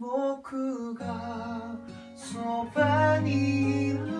僕がそばにいる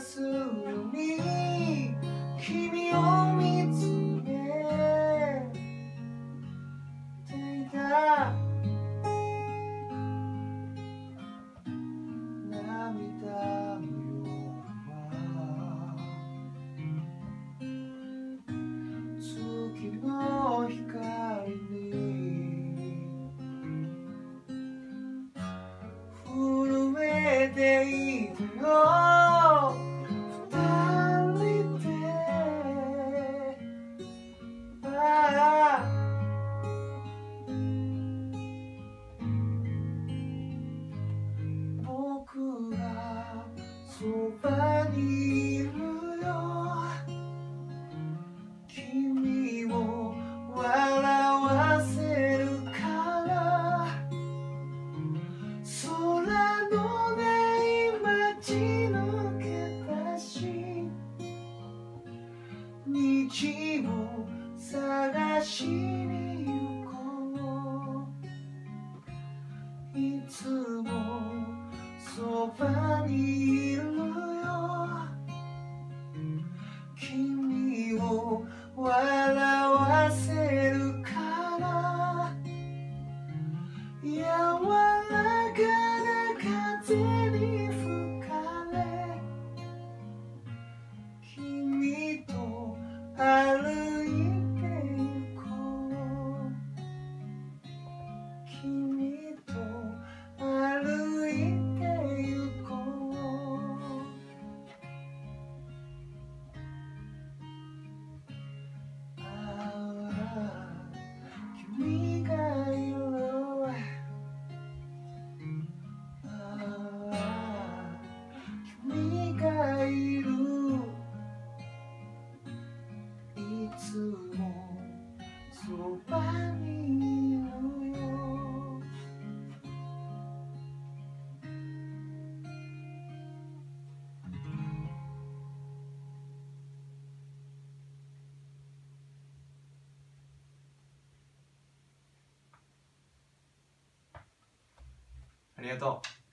す。そばにいるよ。君を笑わせるから。空のない街抜けたし道を探しに行こう。いつもそばにいる。well. I- あり。